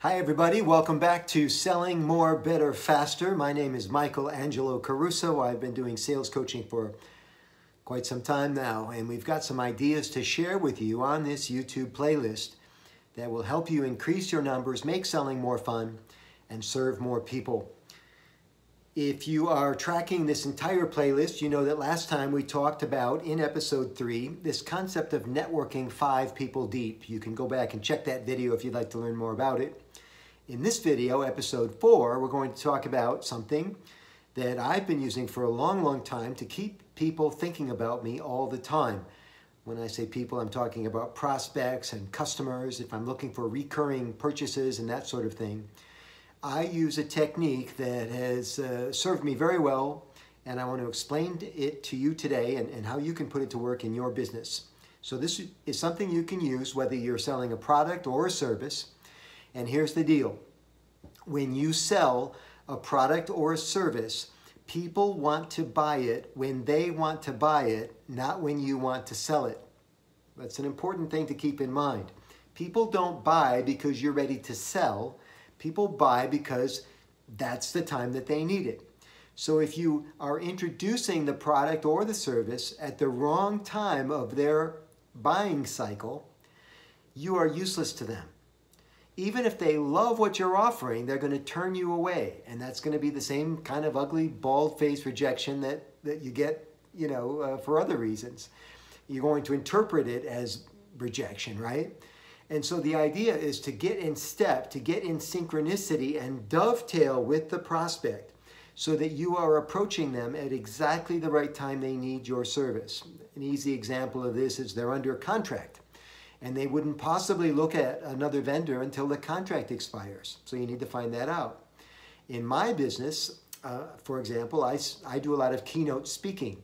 Hi everybody, welcome back to Selling More, Better, Faster. My name is Michael Angelo Caruso. I've been doing sales coaching for quite some time now, and we've got some ideas to share with you on this YouTube playlist that will help you increase your numbers, make selling more fun, and serve more people. If you are tracking this entire playlist, you know that last time we talked about, in episode three, this concept of networking five people deep. You can go back and check that video if you'd like to learn more about it. In this video, episode four, we're going to talk about something that I've been using for a long, long time to keep people thinking about me all the time. When I say people, I'm talking about prospects and customers, if I'm looking for recurring purchases and that sort of thing. I use a technique that has uh, served me very well, and I want to explain it to you today and, and how you can put it to work in your business. So this is something you can use whether you're selling a product or a service. And here's the deal. When you sell a product or a service, people want to buy it when they want to buy it, not when you want to sell it. That's an important thing to keep in mind. People don't buy because you're ready to sell. People buy because that's the time that they need it. So if you are introducing the product or the service at the wrong time of their buying cycle, you are useless to them. Even if they love what you're offering, they're going to turn you away. And that's going to be the same kind of ugly, bald-faced rejection that, that you get, you know, uh, for other reasons. You're going to interpret it as rejection, right? And so the idea is to get in step, to get in synchronicity and dovetail with the prospect so that you are approaching them at exactly the right time they need your service. An easy example of this is they're under contract and they wouldn't possibly look at another vendor until the contract expires. So you need to find that out. In my business, uh, for example, I, I do a lot of keynote speaking.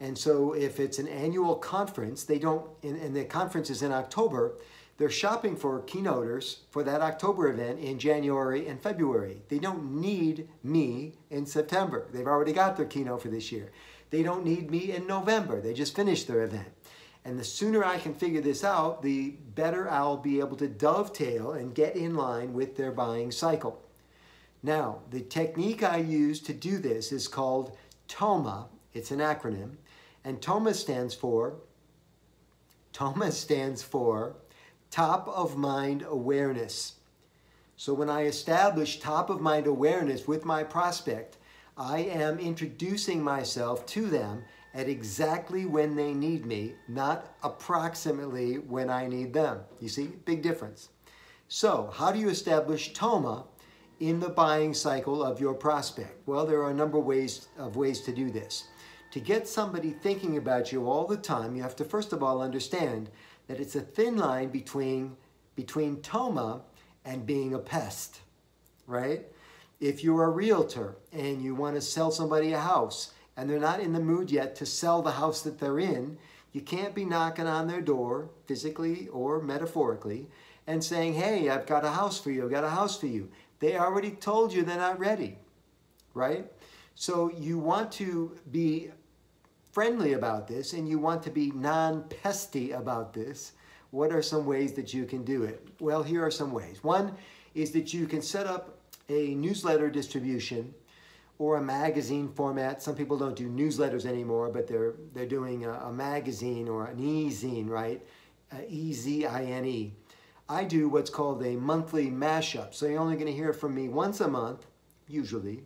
And so if it's an annual conference, they don't, and, and the conference is in October, they're shopping for keynoters for that October event in January and February. They don't need me in September. They've already got their keynote for this year. They don't need me in November. They just finished their event. And the sooner I can figure this out, the better I'll be able to dovetail and get in line with their buying cycle. Now, the technique I use to do this is called TOMA. It's an acronym. And TOMA stands for, TOMA stands for top of mind awareness. So when I establish top of mind awareness with my prospect, I am introducing myself to them at exactly when they need me, not approximately when I need them. You see, big difference. So how do you establish TOMA in the buying cycle of your prospect? Well, there are a number of ways, of ways to do this. To get somebody thinking about you all the time, you have to first of all understand that it's a thin line between, between Toma and being a pest, right? If you're a realtor and you want to sell somebody a house and they're not in the mood yet to sell the house that they're in, you can't be knocking on their door, physically or metaphorically, and saying, hey, I've got a house for you, I've got a house for you. They already told you they're not ready, right? So you want to be friendly about this and you want to be non-pesty about this, what are some ways that you can do it? Well, here are some ways. One is that you can set up a newsletter distribution or a magazine format. Some people don't do newsletters anymore, but they're, they're doing a, a magazine or an e-zine, right? E-Z-I-N-E. I do what's called a monthly mashup. So you're only going to hear from me once a month, usually,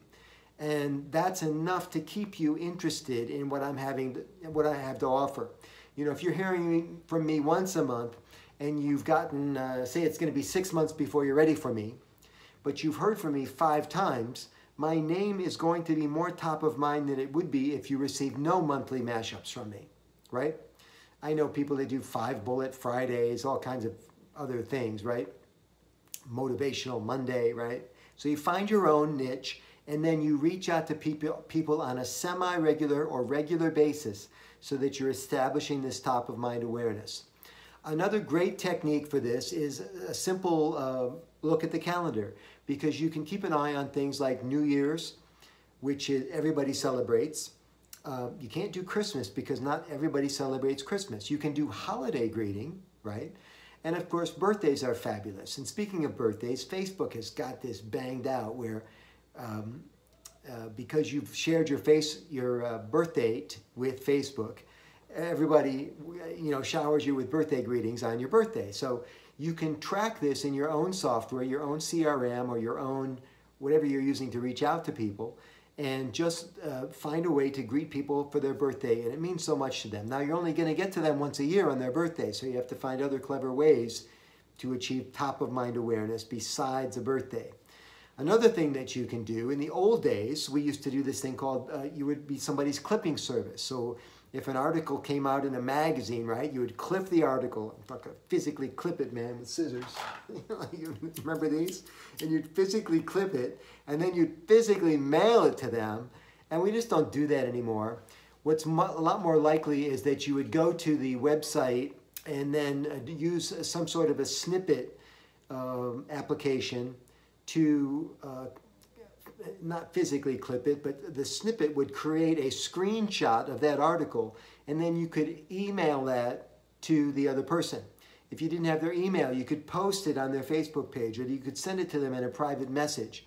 and that's enough to keep you interested in what I'm having, to, what I have to offer. You know, if you're hearing from me once a month and you've gotten, uh, say it's going to be six months before you're ready for me, but you've heard from me five times, my name is going to be more top of mind than it would be if you received no monthly mashups from me, right? I know people that do five bullet Fridays, all kinds of other things, right? Motivational Monday, right? So you find your own niche and then you reach out to people, people on a semi-regular or regular basis so that you're establishing this top of mind awareness. Another great technique for this is a simple uh, look at the calendar because you can keep an eye on things like New Year's, which is, everybody celebrates. Uh, you can't do Christmas because not everybody celebrates Christmas. You can do holiday greeting, right? And of course, birthdays are fabulous. And speaking of birthdays, Facebook has got this banged out where um, uh, because you've shared your face your uh, birth date with Facebook, everybody you know showers you with birthday greetings on your birthday. So you can track this in your own software, your own CRM, or your own whatever you're using to reach out to people, and just uh, find a way to greet people for their birthday. And it means so much to them. Now you're only going to get to them once a year on their birthday, so you have to find other clever ways to achieve top of mind awareness besides a birthday. Another thing that you can do, in the old days, we used to do this thing called, uh, you would be somebody's clipping service. So if an article came out in a magazine, right, you would clip the article, I'm talking physically clip it, man, with scissors. you remember these? And you'd physically clip it, and then you'd physically mail it to them. And we just don't do that anymore. What's a lot more likely is that you would go to the website and then uh, use some sort of a snippet um, application to uh, not physically clip it, but the snippet would create a screenshot of that article, and then you could email that to the other person. If you didn't have their email, you could post it on their Facebook page, or you could send it to them in a private message.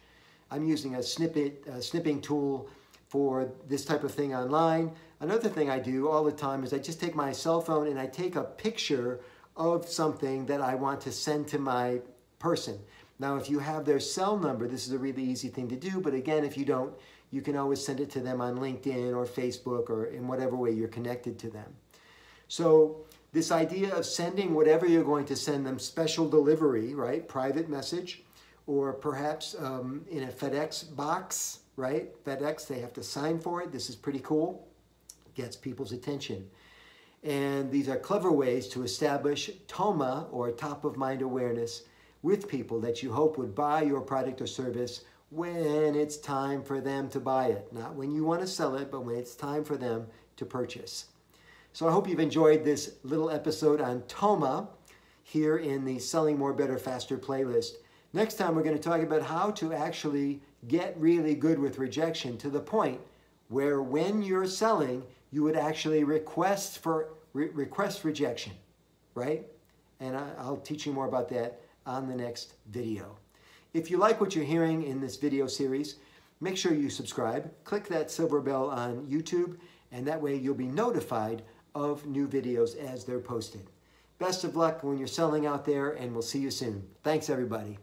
I'm using a snippet a snipping tool for this type of thing online. Another thing I do all the time is I just take my cell phone and I take a picture of something that I want to send to my person. Now, if you have their cell number, this is a really easy thing to do. But again, if you don't, you can always send it to them on LinkedIn or Facebook or in whatever way you're connected to them. So this idea of sending whatever you're going to send them, special delivery, right? Private message, or perhaps um, in a FedEx box, right? FedEx, they have to sign for it. This is pretty cool. Gets people's attention. And these are clever ways to establish TOMA, or top of mind awareness, with people that you hope would buy your product or service when it's time for them to buy it. Not when you want to sell it, but when it's time for them to purchase. So I hope you've enjoyed this little episode on Toma here in the Selling More, Better, Faster playlist. Next time, we're going to talk about how to actually get really good with rejection to the point where when you're selling, you would actually request for re request rejection, right? And I, I'll teach you more about that on the next video. If you like what you're hearing in this video series, make sure you subscribe. Click that silver bell on YouTube, and that way you'll be notified of new videos as they're posted. Best of luck when you're selling out there, and we'll see you soon. Thanks, everybody.